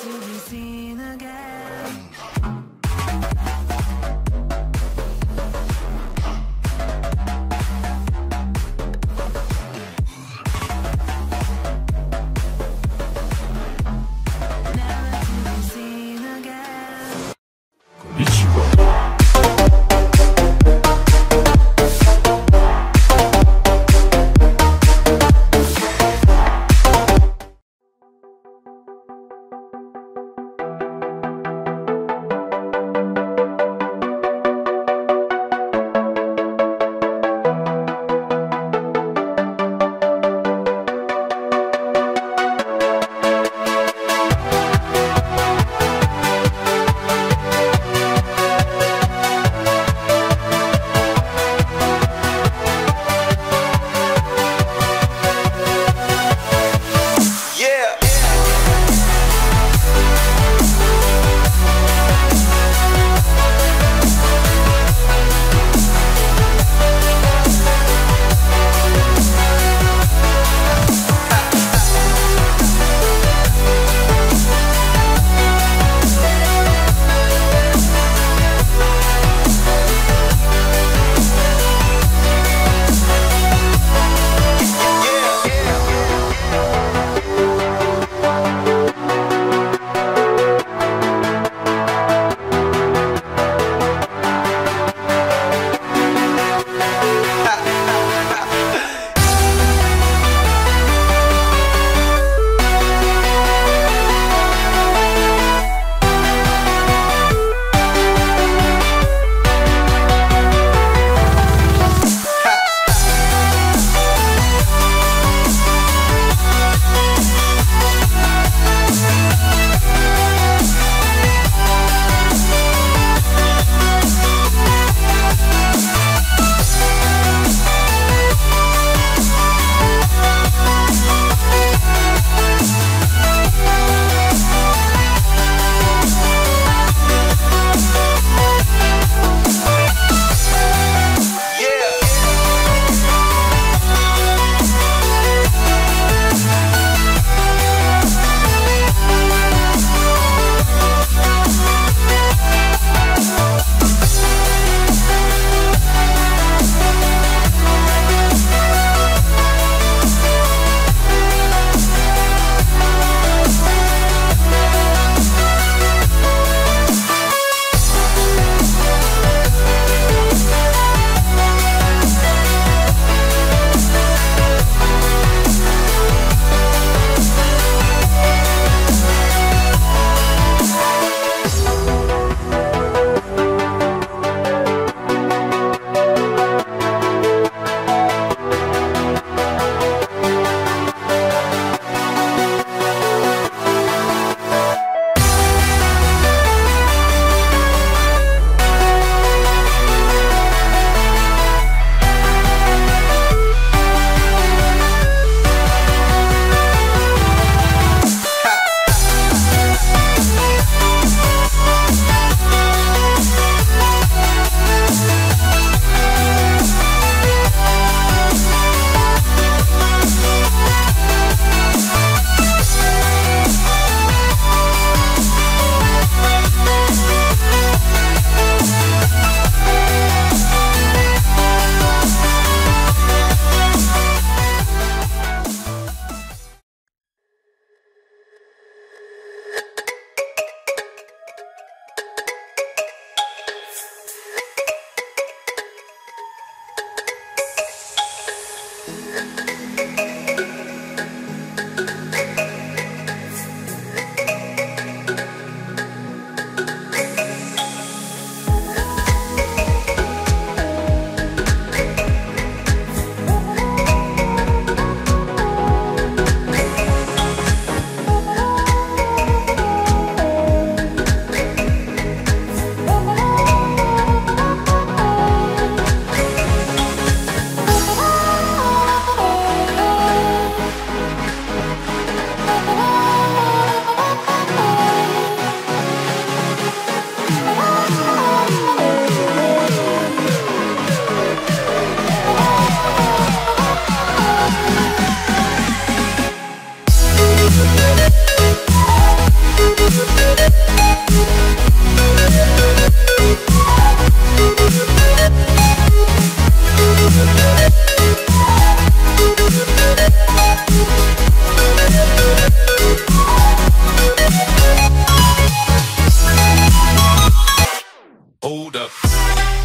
to be seen again. up.